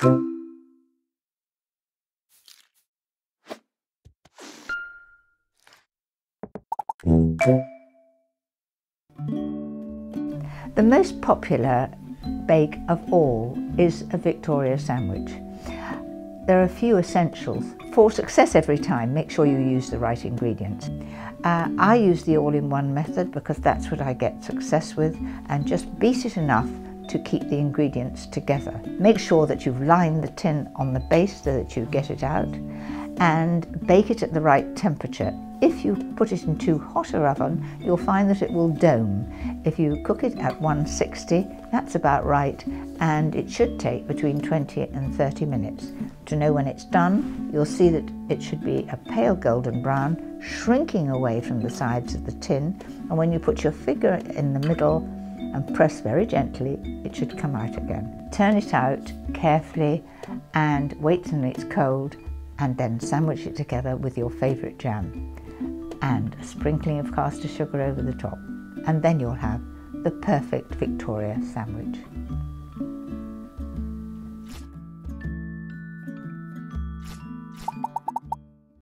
The most popular bake of all is a Victoria sandwich. There are a few essentials. For success every time, make sure you use the right ingredients. Uh, I use the all-in-one method because that's what I get success with and just beat it enough to keep the ingredients together. Make sure that you've lined the tin on the base so that you get it out and bake it at the right temperature. If you put it in too hot a oven, you'll find that it will dome. If you cook it at 160, that's about right, and it should take between 20 and 30 minutes. To know when it's done, you'll see that it should be a pale golden brown, shrinking away from the sides of the tin, and when you put your finger in the middle and press very gently, it should come out again. Turn it out carefully and wait until it's cold and then sandwich it together with your favourite jam and a sprinkling of caster sugar over the top and then you'll have the perfect Victoria sandwich.